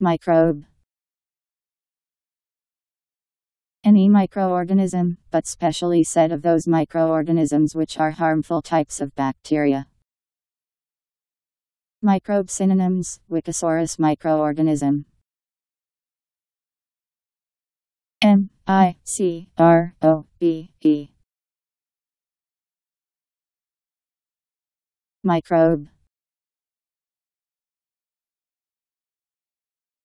Microbe. Any microorganism, but specially said of those microorganisms which are harmful types of bacteria. Microbe synonyms Wikisaurus microorganism. M I C R O B E. Microbe